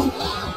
Oh,